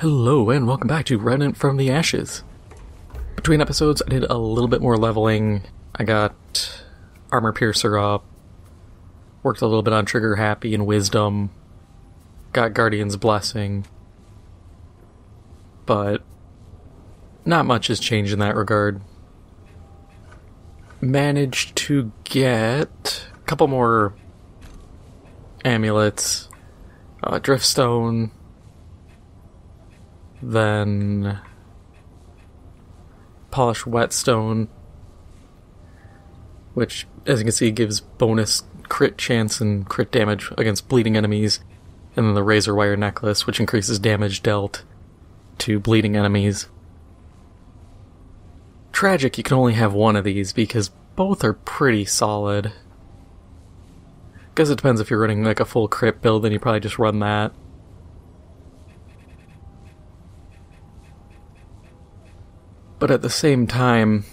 Hello, and welcome back to Remnant from the Ashes. Between episodes, I did a little bit more leveling. I got Armor Piercer up, worked a little bit on Trigger Happy and Wisdom, got Guardian's Blessing, but not much has changed in that regard. Managed to get a couple more amulets, uh, Driftstone, then polished whetstone, which, as you can see, gives bonus crit chance and crit damage against bleeding enemies, and then the razor wire necklace, which increases damage dealt to bleeding enemies. Tragic, you can only have one of these because both are pretty solid. Guess it depends if you're running like a full crit build, then you probably just run that. But at the same time,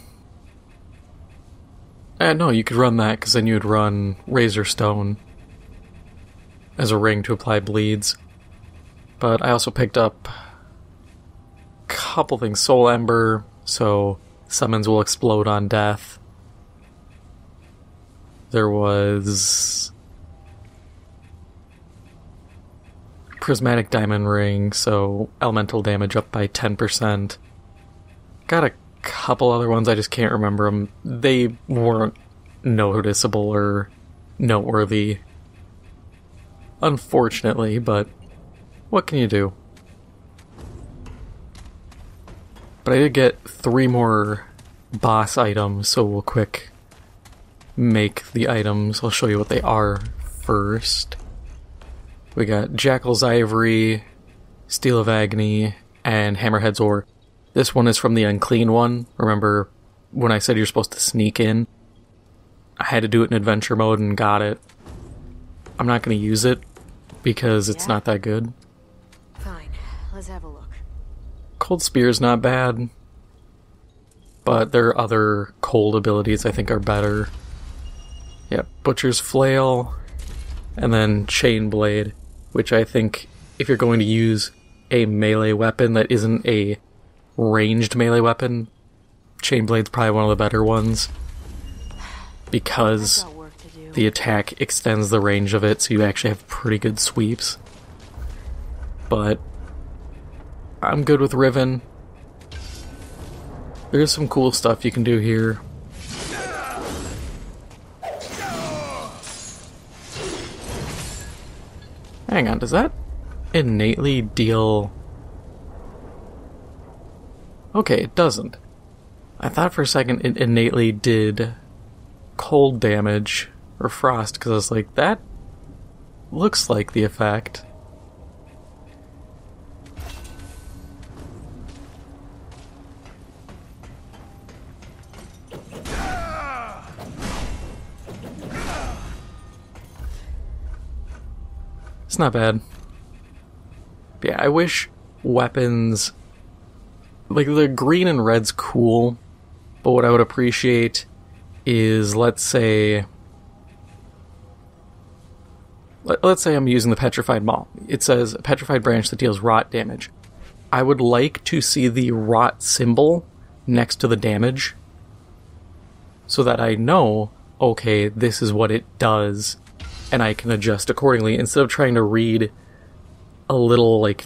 eh, no, you could run that because then you'd run Razor Stone as a ring to apply bleeds. But I also picked up a couple things Soul Ember, so summons will explode on death. There was Prismatic Diamond Ring, so elemental damage up by 10%. Got a couple other ones, I just can't remember them. They weren't noticeable or noteworthy. Unfortunately, but what can you do? But I did get three more boss items, so we'll quick make the items. I'll show you what they are first. We got Jackal's Ivory, Steel of Agony, and Hammerhead's Ore. This one is from the Unclean one. Remember when I said you're supposed to sneak in? I had to do it in adventure mode and got it. I'm not going to use it because it's Yeah? not that good. Fine, let's have a look. Cold Spear's not bad, but there are other cold abilities I think are better. Yep, Butcher's Flail, and then Chain Blade, which I think if you're going to use a melee weapon that isn't a ranged melee weapon, Chain Blade's probably one of the better ones. Because got work to do. the attack extends the range of it, so you actually have pretty good sweeps. But I'm good with Riven. There's some cool stuff you can do here. Hang on, does that innately deal. Okay, it doesn't. I thought for a second it innately did cold damage or frost because I was like, that looks like the effect. It's not bad. But yeah, I wish weapons like the green and red's cool, but what I would appreciate is let's say let, us say I'm using the petrified maul. It says a petrified branch that deals rot damage. I would like to see the rot symbol next to the damage so that I know, okay, this is what it does and I can adjust accordingly instead of trying to read a little like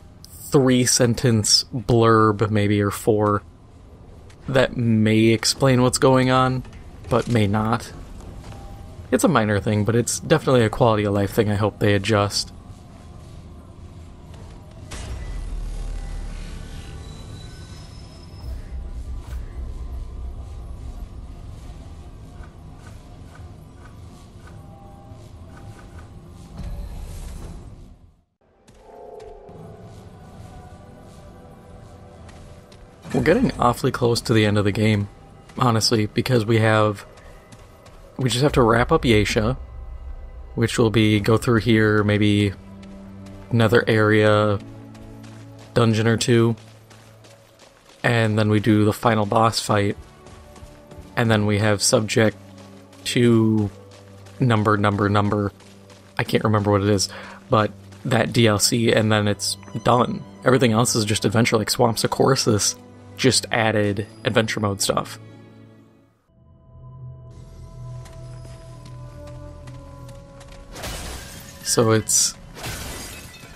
three sentence blurb maybe or four that may explain what's going on but may not. It's a minor thing, but it's definitely a quality of life thing I hope they adjust. We're getting awfully close to the end of the game, honestly, because we have. We just have to wrap up Yaesha, which will be go through here, maybe another area, dungeon or two, and then we do the final boss fight, and then we have subject to number, number, number. I can't remember what it is, but that DLC, and then it's done. Everything else is just adventure, like Swamps of Corsus just added adventure mode stuff. So it's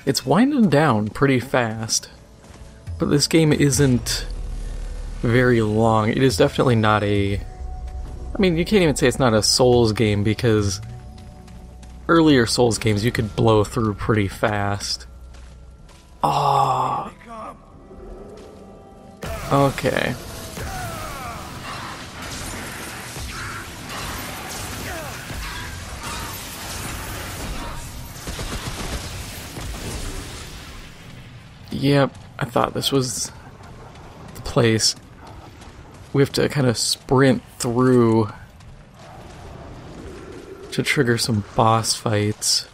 it's winding down pretty fast. But this game isn't very long. It is definitely not a I mean, you can't even say it's not a Souls game because earlier Souls games you could blow through pretty fast. Oh. Okay. Yep, I thought this was the place. We have to kind of sprint through to trigger some boss fights.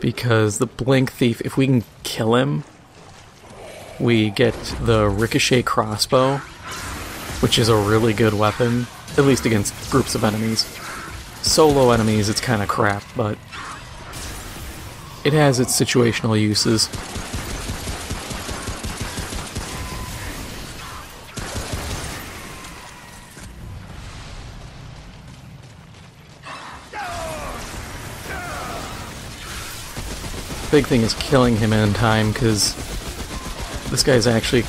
Because the Blink Thief, if we can kill him, we get the Ricochet Crossbow, which is a really good weapon, at least against groups of enemies. Solo enemies, it's kind of crap, but it has its situational uses. Big thing is killing him in time, because this guy's actually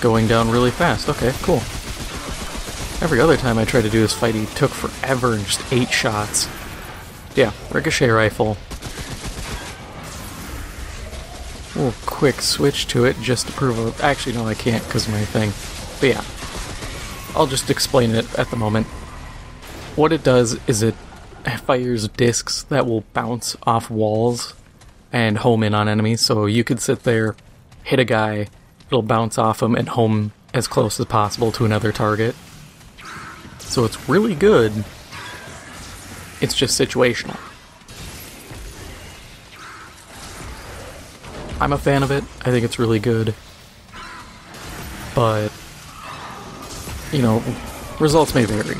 going down really fast. Okay, cool. Every other time I tried to do this fight, he took forever and just eight shots. Yeah, ricochet rifle. We'll quick switch to it just to prove a... Actually, no, I can't because of my thing. But yeah, I'll just explain it at the moment. What it does is it fires discs that will bounce off walls and home in on enemies. So you could sit there, hit a guy, it'll bounce off him and home as close as possible to another target. So it's really good. It's just situational. I'm a fan of it. I think it's really good. But, you know, results may vary.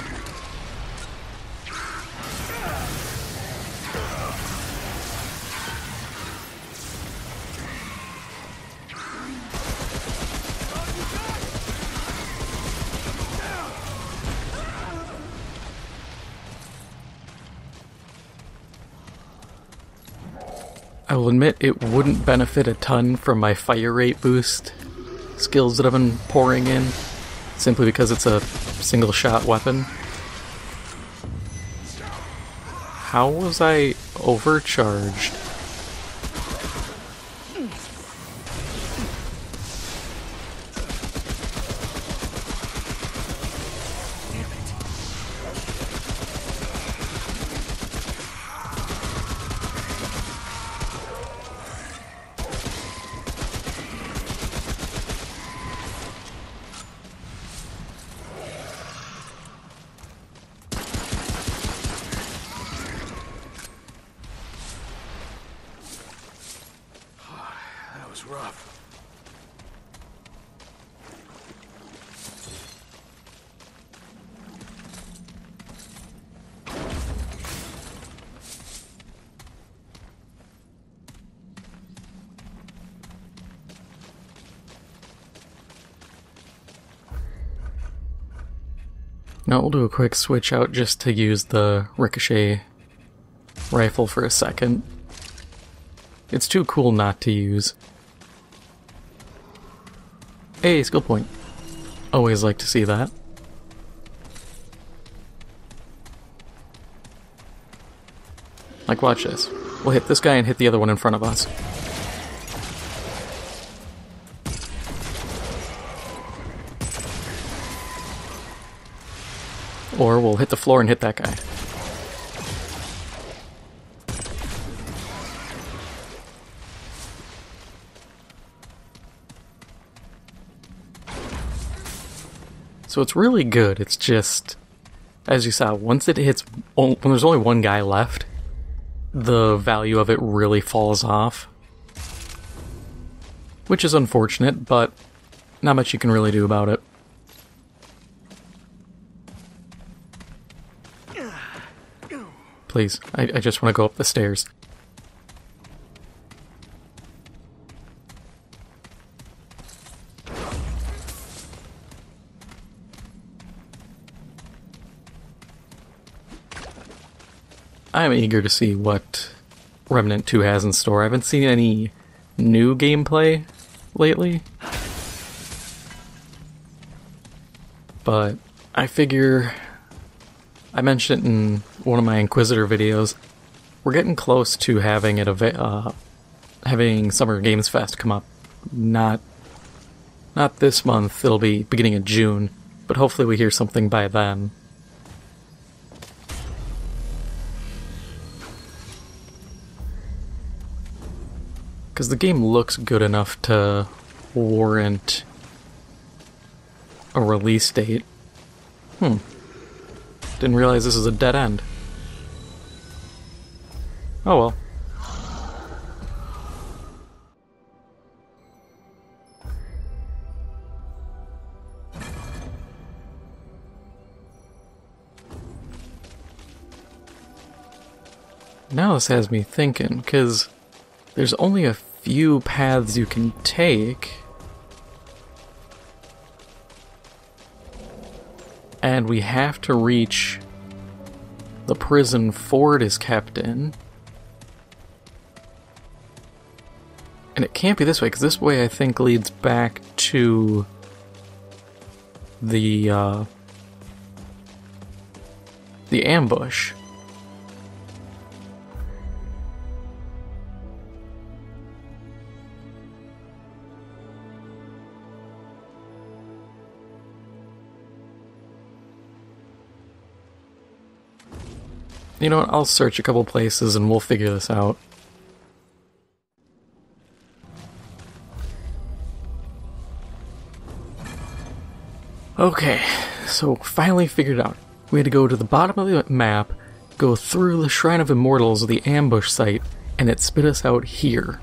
I will admit it wouldn't benefit a ton from my fire rate boost skills that I've been pouring in, simply because it's a single shot weapon. How was I overcharged? That was rough. Now we'll do a quick switch out just to use the ricochet rifle for a second. It's too cool not to use. Hey, skill point. Always like to see that. Like, watch this. We'll hit this guy and hit the other one in front of us. Or we'll hit the floor and hit that guy. So it's really good. It's just, as you saw, once it hits, when there's only one guy left, the value of it really falls off. Which is unfortunate, but not much you can really do about it. Please. I, I just want to go up the stairs. I'm eager to see what Remnant 2 has in store. I haven't seen any new gameplay lately. But I figure I mentioned in one of my Inquisitor videos. We're getting close to having it uh, having Summer Games Fest come up. Not not this month. It'll be beginning of June, but hopefully we hear something by then. Because the game looks good enough to warrant a release date. Hmm. Didn't realize this is a dead end. Oh well. Now this has me thinking, because there's only a few paths you can take. And we have to reach the prison Ford is kept in. And it can't be this way, because this way I think leads back to the, uh, the ambush. You know what? I'll search a couple places and we'll figure this out. Okay, so finally figured out. We had to go to the bottom of the map, go through the Shrine of Immortals, the ambush site, and it spit us out here.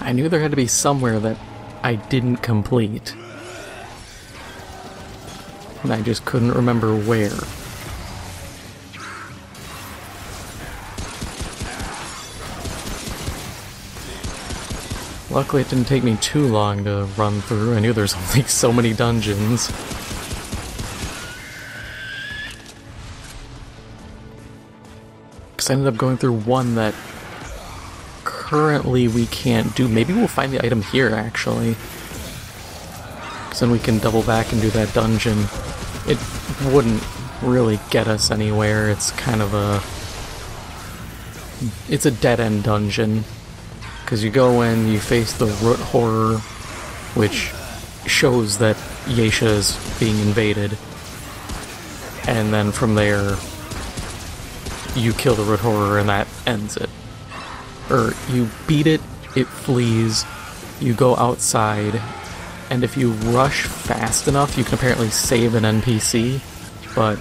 I knew there had to be somewhere that I didn't complete. And I just couldn't remember where. Luckily, it didn't take me too long to run through. I knew there's only so many dungeons. Because I ended up going through one that currently we can't do. Maybe we'll find the item here, actually. Because then we can double back and do that dungeon. It wouldn't really get us anywhere. It's kind of a... It's a dead-end dungeon. Because you go in, you face the root horror, which shows that Yaesha is being invaded. And then from there, you kill the root horror and that ends it. Or you beat it, it flees, you go outside, and if you rush fast enough, you can apparently save an NPC, but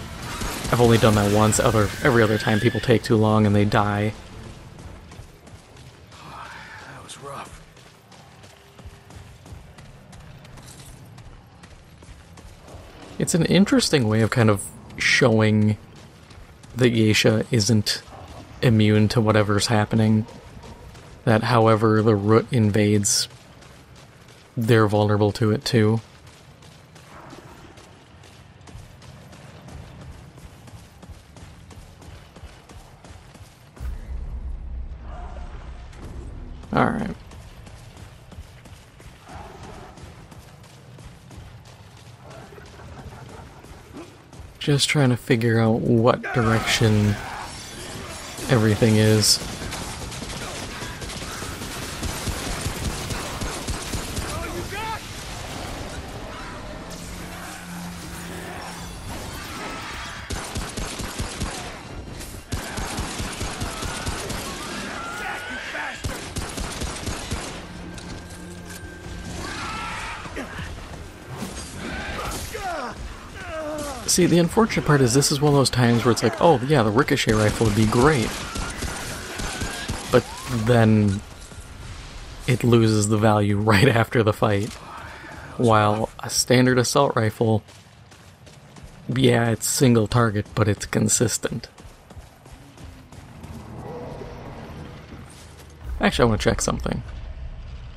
I've only done that once. Other every other time people take too long and they die. It's an interesting way of kind of showing that Yaesha isn't immune to whatever's happening. That however the root invades, they're vulnerable to it too. Just trying to figure out what direction everything is. See, the unfortunate part is this is one of those times where it's like, oh yeah, the ricochet rifle would be great. But then it loses the value right after the fight. While a standard assault rifle, yeah, it's single target, but it's consistent. Actually, I want to check something.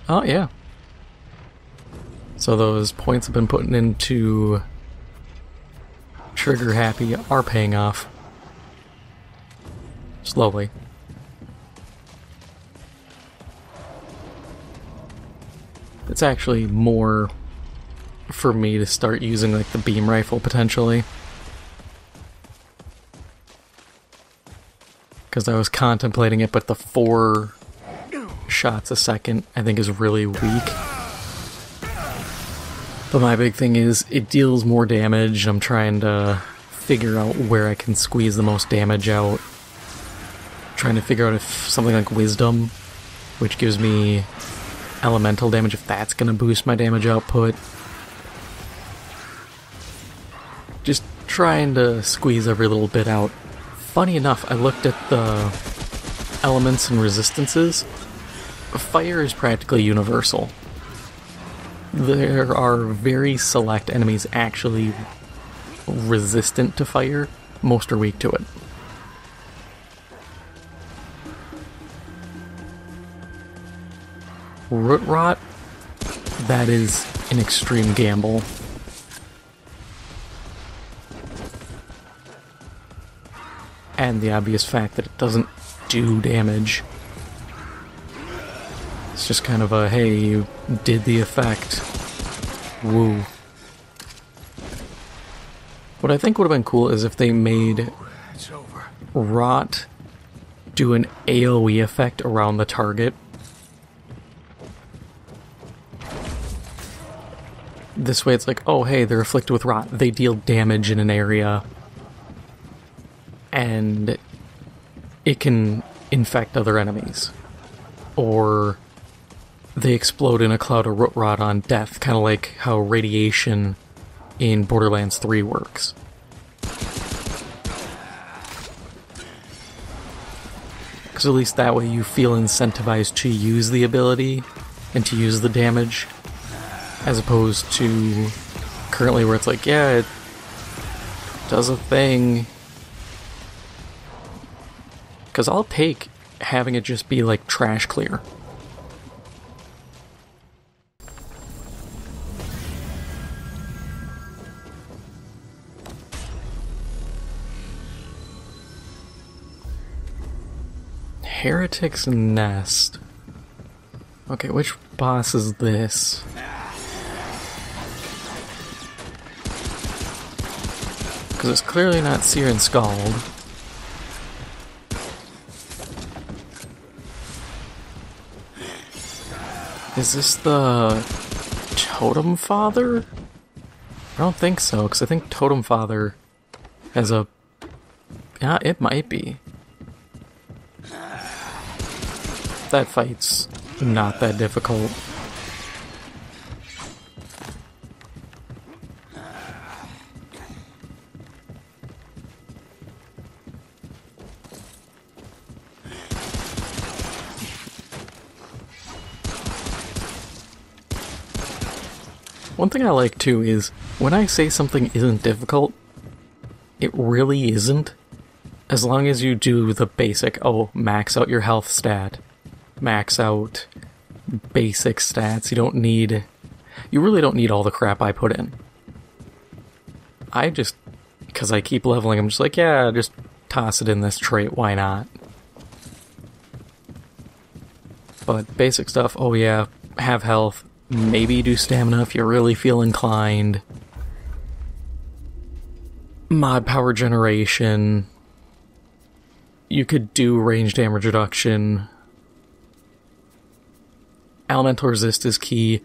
Oh, yeah. So those points have been put into Trigger Happy are paying off. Slowly. It's actually more for me to start using like the beam rifle potentially. Because I was contemplating it, but the four shots a second I think is really weak. But my big thing is it deals more damage. I'm trying to figure out where I can squeeze the most damage out. Trying to figure out if something like Wisdom, which gives me elemental damage, if that's going to boost my damage output. Just trying to squeeze every little bit out. Funny enough, I looked at the elements and resistances. Fire is practically universal. There are very select enemies actually resistant to fire, most are weak to it. Root Rot, that is an extreme gamble. And the obvious fact that it doesn't do damage. Just kind of a, hey, you did the effect. Woo. What I think would have been cool is if they made Rot do an AoE effect around the target. This way it's like, oh hey, they're afflicted with rot. They deal damage in an area. And it can infect other enemies. Or they explode in a cloud of root rot on death, kind of like how radiation in Borderlands 3 works. Because at least that way you feel incentivized to use the ability and to use the damage, as opposed to currently where it's like, yeah, it does a thing. Because I'll take having it just be like trash clear. Heretic's Nest. Okay, which boss is this? Because it's clearly not Sear and Scald. Is this the Totem Father? I don't think so, because I think Totem Father has a. Yeah, it might be. That fight's not that difficult. One thing I like too is when I say something isn't difficult, it really isn't. As long as you do the basic, oh, max out your health stat, max out basic stats. You don't need. You really don't need all the crap I put in. I just. Because I keep leveling, I'm just like, yeah, just toss it in this trait, why not? But basic stuff, oh yeah, have health, maybe do stamina if you really feel inclined. Mod power generation. You could do range damage reduction. Elemental resist is key.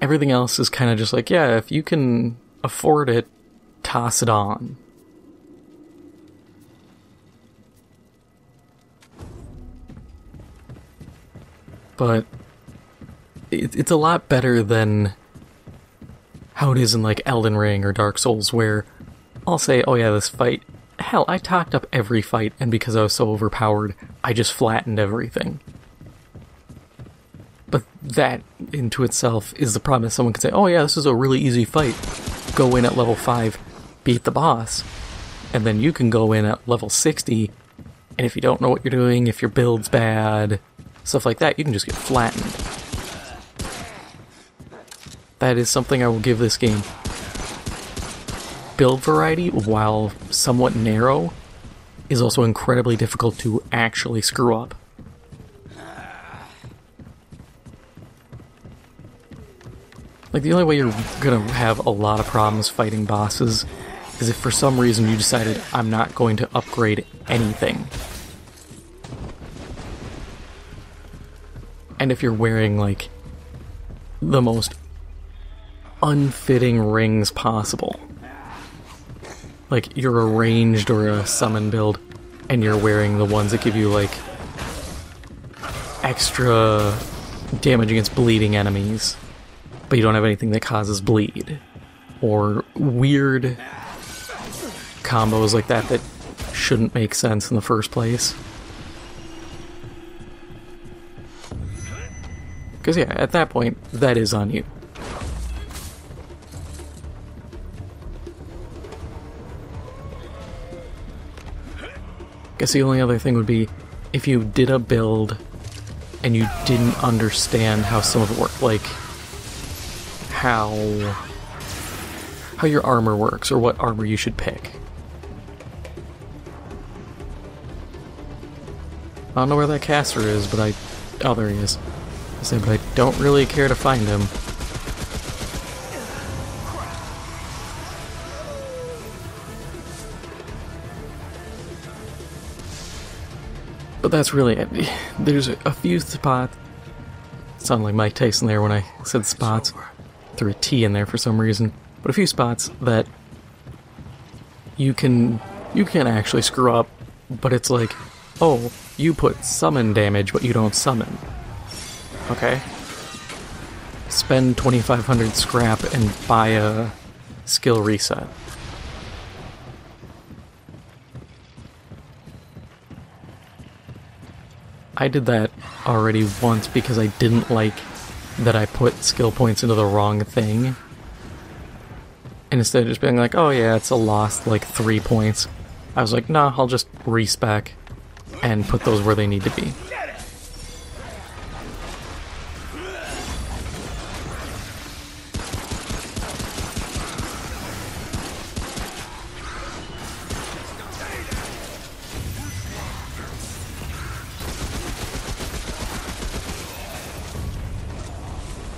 Everything else is kind of just like, yeah, if you can afford it, toss it on. But it, it's a lot better than how it is in like Elden Ring or Dark Souls, where I'll say, oh yeah, this fight. Hell, I talked up every fight, and because I was so overpowered, I just flattened everything. But that into itself is the problem. Someone could say, "Oh yeah, this is a really easy fight. Go in at level five, beat the boss, and then you can go in at level sixty. And if you don't know what you're doing, if your build's bad, stuff like that, you can just get flattened." That is something I will give this game. Build variety, while somewhat narrow, is also incredibly difficult to actually screw up. Like, the only way you're gonna have a lot of problems fighting bosses is if for some reason you decided, I'm not going to upgrade anything. And if you're wearing, like, the most unfitting rings possible. Like, you're a ranged or a summon build, and you're wearing the ones that give you, like, extra damage against bleeding enemies, but you don't have anything that causes bleed. Or weird combos like that that shouldn't make sense in the first place. Because, yeah, at that point, that is on you. Guess the only other thing would be if you did a build and you didn't understand how some of it worked, like how how your armor works or what armor you should pick. I don't know where that caster is, but I oh there he is. I said, but I don't really care to find him. But that's really it. There's a few spots. Sounded like Mike Tyson there when I said spots. Threw a T in there for some reason. But a few spots that you can you can actually screw up, but it's like, oh, you put summon damage, but you don't summon. Okay. Spend 2500 scrap and buy a skill reset. I did that already once because I didn't like that I put skill points into the wrong thing. And instead of just being like, oh yeah, it's a lost like three points, I was like, nah, I'll just respec and put those where they need to be.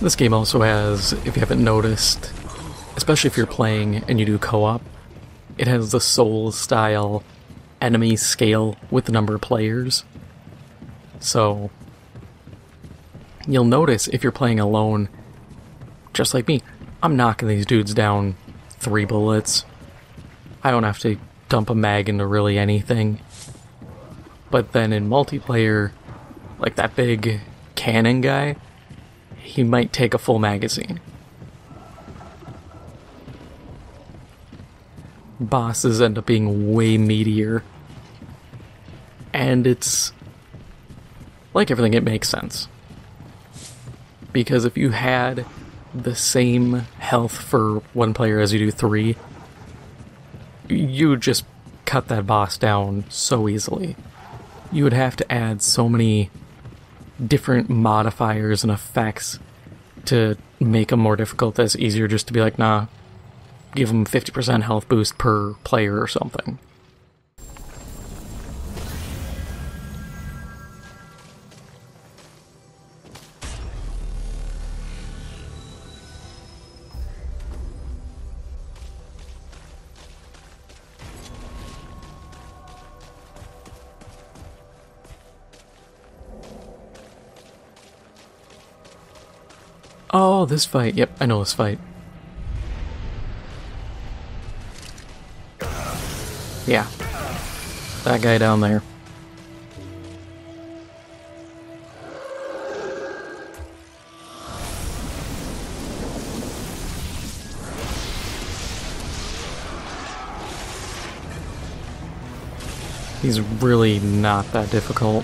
This game also has, if you haven't noticed, especially if you're playing and you do co-op, it has the soul style enemy scale with the number of players. So you'll notice if you're playing alone, just like me, I'm knocking these dudes down three bullets. I don't have to dump a mag into really anything. But then in multiplayer, like that big cannon guy, he might take a full magazine. Bosses end up being way meatier. And it's. Like everything, it makes sense. Because if you had the same health for one player as you do three, you would just cut that boss down so easily. You would have to add so many different modifiers and effects to make them more difficult that's easier just to be like, nah, give them 50% health boost per player or something. This fight. Yep, I know this fight. Yeah. That guy down there. He's really not that difficult.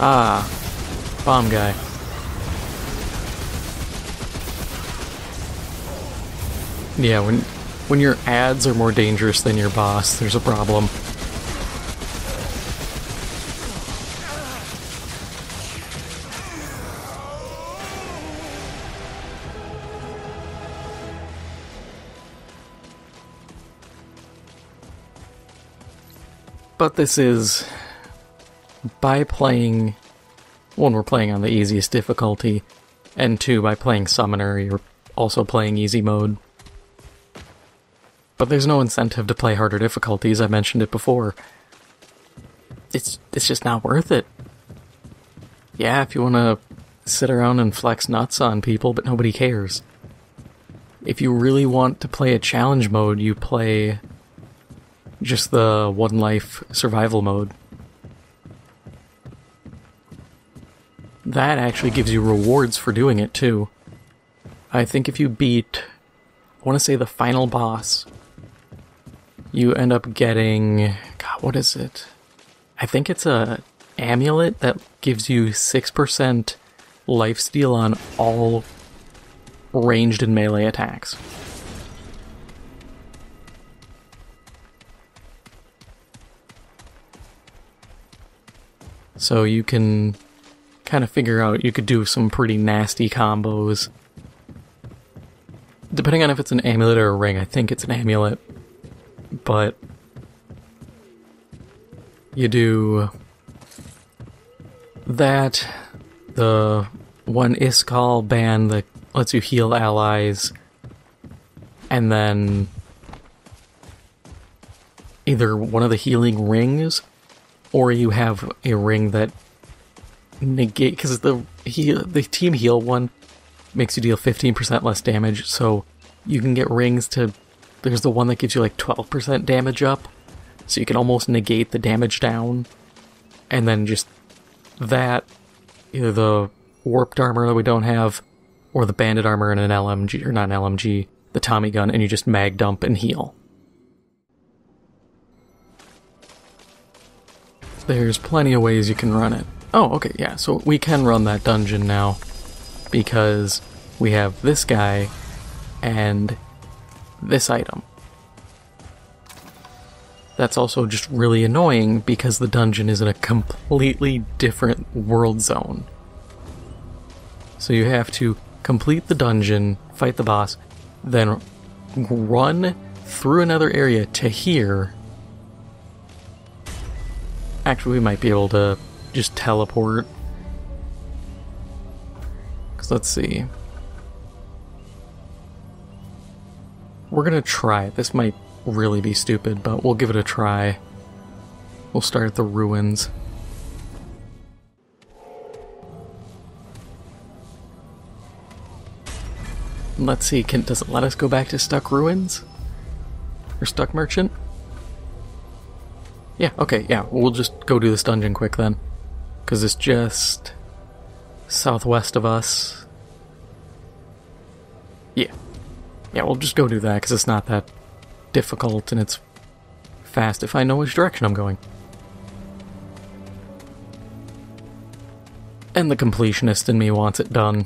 Ah, bomb guy. Yeah, when when your ads are more dangerous than your boss, there's a problem. But this is by playing one we're playing on the easiest difficulty and two by playing summoner you're also playing easy mode. But there's no incentive to play harder difficulties i mentioned it before. It's it's just not worth it. Yeah if you want to sit around and flex nuts on people but nobody cares. If you really want to play a challenge mode you play just the one life survival mode that actually gives you rewards for doing it too. I think if you beat, I want to say the final boss, you end up getting, God, what is it? I think it's a amulet that gives you 6% lifesteal on all ranged and melee attacks. So you can kind of figure out you could do some pretty nasty combos. Depending on if it's an amulet or a ring, I think it's an amulet. But you do that, the one Iskall band that lets you heal allies, and then either one of the healing rings, or you have a ring that negate because the he the team heal one makes you deal 15% less damage so you can get rings to there's the one that gives you like 12% damage up so you can almost negate the damage down. And then just that either the warped armor that we don't have or the bandit armor and an LMG or not an LMG the Tommy gun and you just mag dump and heal. There's plenty of ways you can run it Oh, okay, yeah, so we can run that dungeon now because we have this guy and this item. That's also just really annoying because the dungeon is in a completely different world zone. So you have to complete the dungeon, fight the boss, then run through another area to here. Actually, we might be able to just teleport. Because let's see. We're gonna try it. This might really be stupid, but we'll give it a try. We'll start at the ruins. Let's see, can does it let us go back to Stuck Ruins? Or Stuck Merchant? Yeah, okay, yeah, we'll just go do this dungeon quick then because it's just southwest of us. Yeah. Yeah, we'll just go do that because it's not that difficult and it's fast if I know which direction I'm going. And the completionist in me wants it done.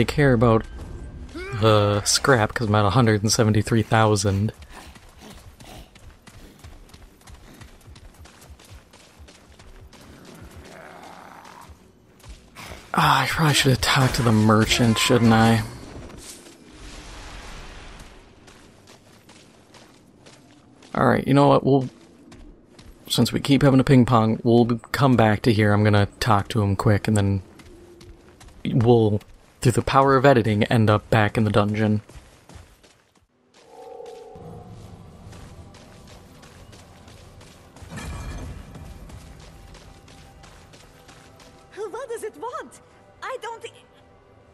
Really care about the scrap because I'm at 173,000. Ah, I probably should have talked to the merchant, shouldn't I? Alright, you know what? We'll. Since we keep having a ping pong, we'll come back to here. I'm gonna talk to him quick and then. We'll, through the power of editing, end up back in the dungeon. What does it want? I don't.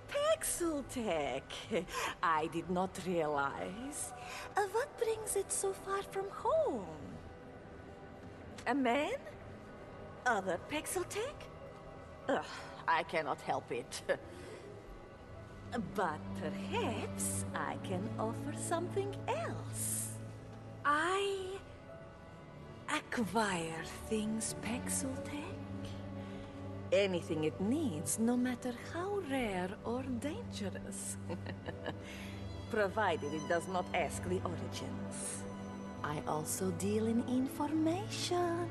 Pixeltech. I did not realize. Uh, what brings it so far from home? A man? Other Pixeltech? Ugh, I cannot help it. but perhaps I can offer something else. I acquire things Pixeltech anything it needs, no matter how rare or dangerous. Provided it does not ask the origins. I also deal in information.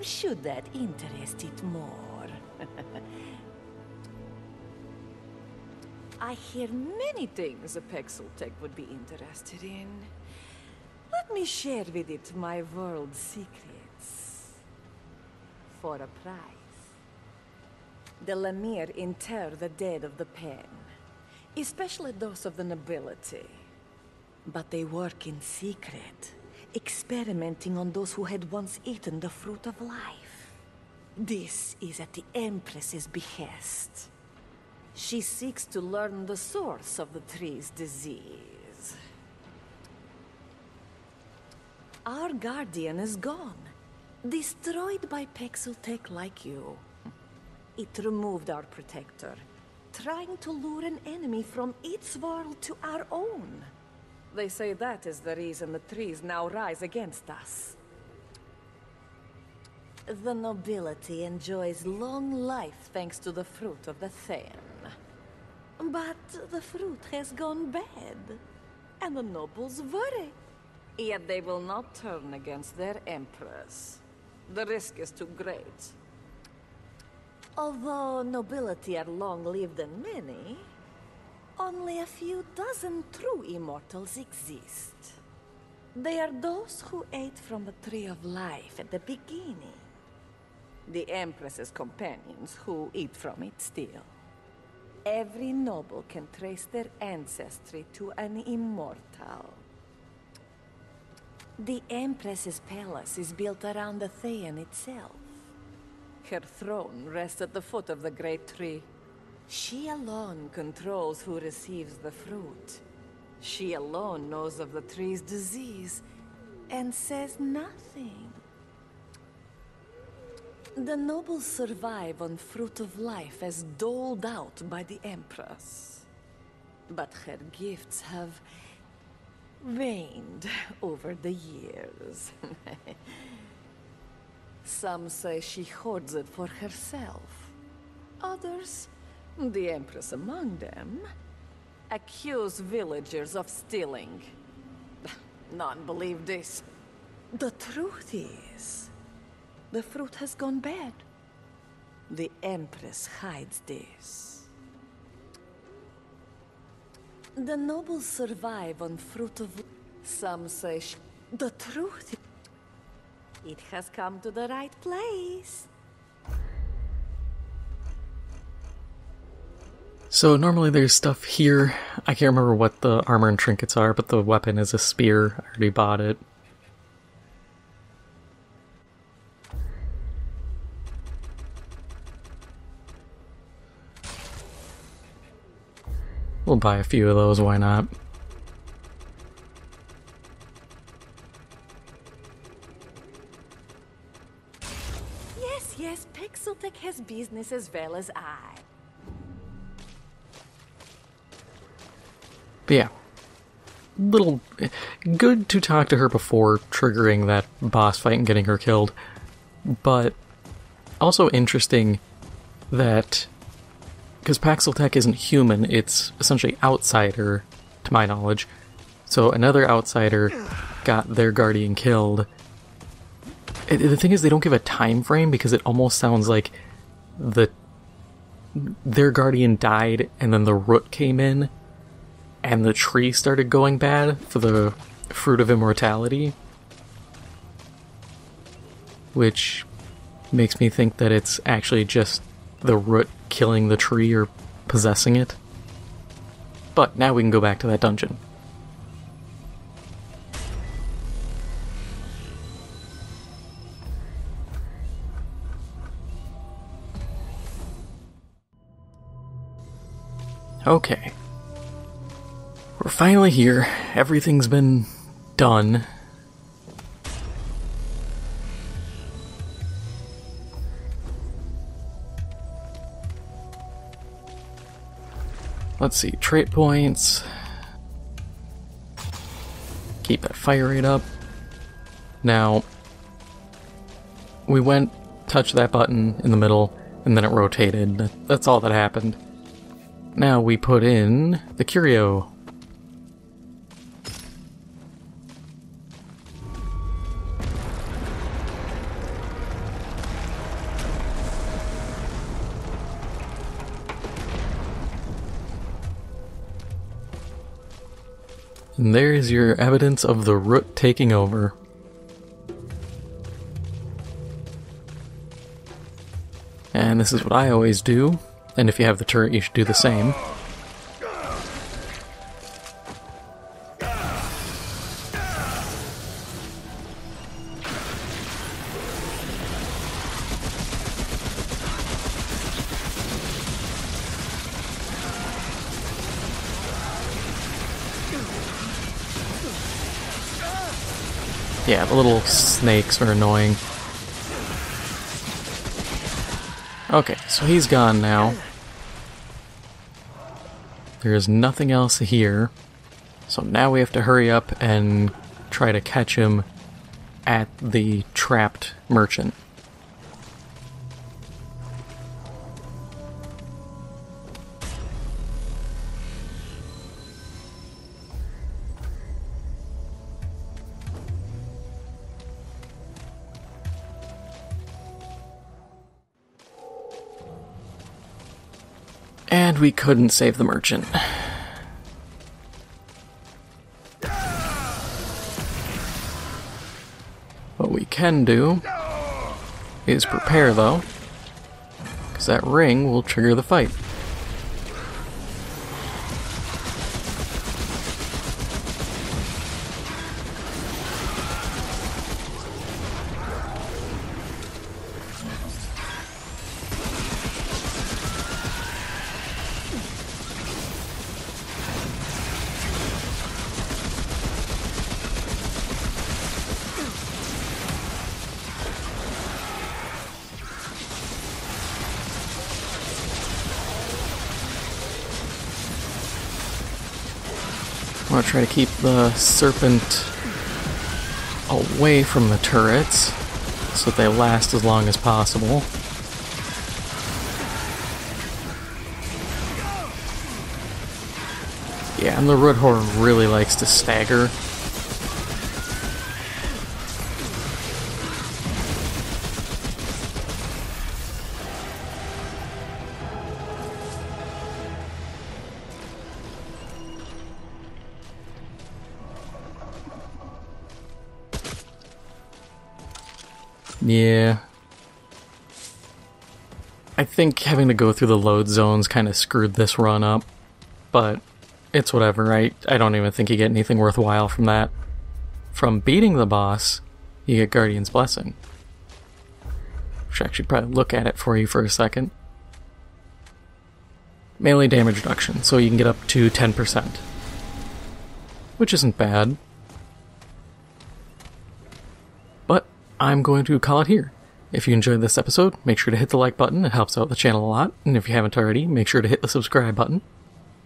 Should that interest it more. I hear many things a Pexeltech would be interested in. Let me share with it my world secrets. For a price. The Lemire inter the dead of the pen, especially those of the nobility. But they work in secret, experimenting on those who had once eaten the fruit of life. This is at the Empress's behest. She seeks to learn the source of the tree's disease. Our guardian is gone, destroyed by Pexeltech like you. It removed our protector, trying to lure an enemy from its world to our own. They say that is the reason the trees now rise against us. The nobility enjoys long life thanks to the fruit of the Thayan. But the fruit has gone bad, and the nobles worry. Yet they will not turn against their empress. The risk is too great. Although nobility are long-lived and many, only a few dozen true immortals exist. They are those who ate from the tree of life at the beginning. The Empress's companions who eat from it still. Every noble can trace their ancestry to an immortal. The Empress's palace is built around the Thayan itself. Her throne rests at the foot of the great tree. She alone controls who receives the fruit. She alone knows of the tree's disease and says nothing. The nobles survive on fruit of life as doled out by the Empress. But her gifts have waned over the years. Some say she hoards it for herself. Others, the Empress among them, accuse villagers of stealing. None believe this. The truth is, the fruit has gone bad. The Empress hides this. The nobles survive on fruit of... Some say the truth it has come to the right place. So normally there's stuff here. I can't remember what the armor and trinkets are, but the weapon is a spear. I already bought it. We'll buy a few of those, why not? Yes, yes, Pixeltech has business as well as I. But yeah. Little. Good to talk to her before triggering that boss fight and getting her killed. But also interesting that. Because Paxeltech isn't human, it's essentially outsider, to my knowledge. So another outsider got their guardian killed. It- the thing is, they don't give a time frame because it almost sounds like the their guardian died and then the root came in and the tree started going bad for the fruit of immortality which makes me think that it's actually just the root killing the tree or possessing it but now we can go back to that dungeon Okay. We're finally here. Everything's been done. Let's see, trait points. Keep that fire rate up. Now, we went, touched that button in the middle, and then it rotated. That's all that happened. Now we put in the curio. And there is your evidence of the root taking over. And this is what I always do. And if you have the turret, you should do the same. Little snakes are annoying. Okay, so he's gone now. There is nothing else here. So now we have to hurry up and try to catch him at the trapped merchant. And we couldn't save the merchant. What we can do is prepare, though, because that ring will trigger the fight. Try to keep the serpent away from the turrets so that they last as long as possible. Yeah, and the Root Horror really likes to stagger. Yeah. I think having to go through the load zones kind of screwed this run up, but it's whatever. I, I don't even think you get anything worthwhile from that. From beating the boss, you get Guardian's Blessing. Which I Should probably look at it for you for a second. Melee damage reduction, so you can get up to 10%. Which isn't bad. But I'm going to call it here. If you enjoyed this episode, make sure to hit the like button, it helps out the channel a lot. And if you haven't already, make sure to hit the subscribe button.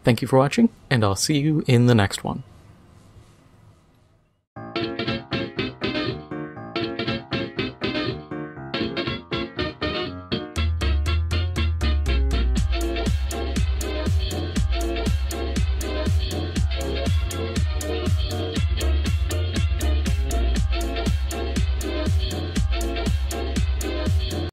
Thank you for watching, and I'll see you in the next one.